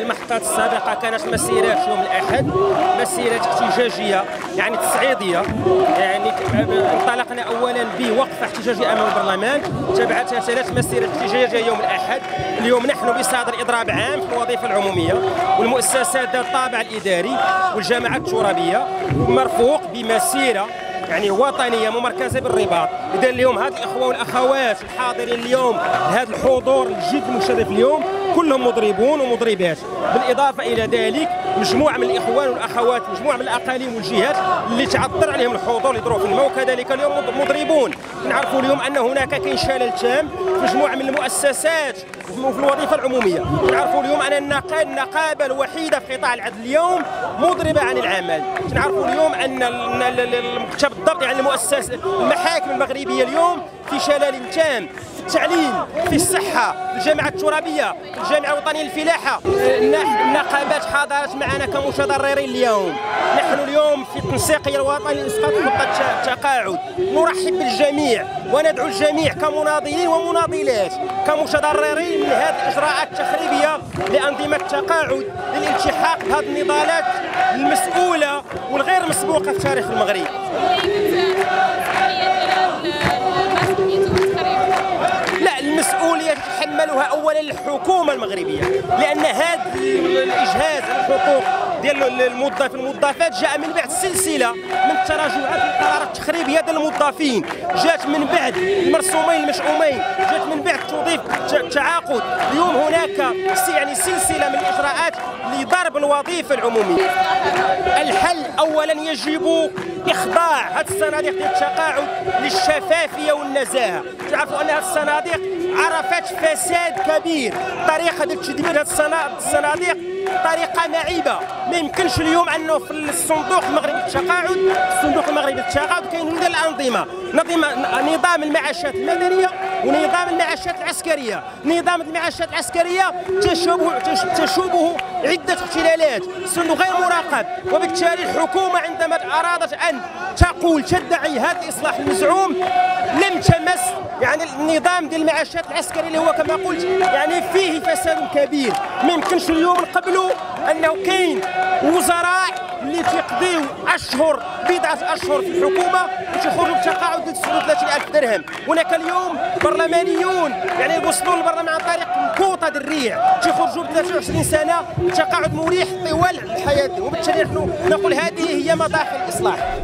الخطط السابقة كانت مسيرات يوم الأحد؟ مسيرات احتجاجية يعني تصعيدية. يعني انطلقنا اولا بوقفه احتجاجيه أمام البرلمان تبعتها ثلاث مسيرات احتجاجية يوم الأحد. اليوم نحن بصدر إضراب عام في الوظيفة العمومية والمؤسسات ذات الطابع الإداري والجامعات الترابية مرفوق بمسيرة يعني وطنية ممركزة بالرباط. اذا اليوم هاد الأخوة والأخوات الحاضرين اليوم هذا الحضور الجد مشرف اليوم كلهم مضربون ومضربات. بالإضافة إلى ذلك مجموعة من الإخوان والأخوات مجموعة من الأقاليم والجهات اللي تعذر عليهم الحضور لظروف الماء وكذلك اليوم مضربون. نعرفوا اليوم أن هناك كاين شلل تام في مجموعة من المؤسسات وفي الوظيفة العمومية. نعرفوا اليوم أن النقابة الوحيدة في قطاع العدل اليوم مضربة عن العمل. نعرفوا اليوم أن المكتب الضبط يعني المؤسسه المحاكم المغربية اليوم في شلل تام. في التعليم في الصحة الجامعة الترابية الجامعة الوطنية للفلاحة. النقابات حضرت معنا كمتضررين اليوم. نحن اليوم في التنسيقيه الوطنيه لإسقاط خطة التقاعد نرحب بالجميع وندعو الجميع كمناضلين ومناضلات كمتضررين من هذه الإجراءات التخريبية لأنظمة التقاعد للالتحاق بهذه النضالات المسؤولة والغير مسبوقة في تاريخ المغرب. تتحملها اولا الحكومة المغربية لأن هذا الإجهاز الحقوق ديال الموظف الموظفات جاء من بعد سلسلة من التراجعات والقرارات التخريبية ديال الموظفين. جات من بعد المرسومين المشؤومين جات من بعد توظيف التعاقد. اليوم هناك يعني سلسلة من الإجراءات لضرب الوظيفة العمومية. الحل اولا يجب إخضاع هذه الصناديق ديال التقاعد للشفافية والنزاهة. تعرفوا أن هذه الصناديق عرفت فساد كبير. طريقة ديال تدبير هذه الصناديق طريقة معيبه ما يمكنش اليوم أنه في الصندوق المغربي للتقاعد الصندوق المغربي للتقاعد كاين من الأنظمة. نظام المعاشات المدنية ونظام المعاشات العسكرية. نظام المعاشات العسكرية تشوبه تشوبه عدة اختلالات الصندوق غير مراقب. وبالتالي الحكومة عندما أرادت أن تقول تدعي هذا الإصلاح المزعوم لم تمس يعني النظام ديال المعاشات العسكرية اللي هو كما قلت يعني فيه فساد كبير. ما يمكنش اليوم نقبلوا أنه كاين وزراء اللي تيقضيو أشهر بضعة أشهر في الحكومة وتيخرجوا بتقاعد ديال 36000 درهم. هناك اليوم برلمانيون يعني وصلوا للبرلمان عن طريق كوطه الريع تيخرجوا ب 23 سنة تقاعد مريح طوال الحياة. وبالتالي نحن نقول هذه هي مداخل الإصلاح.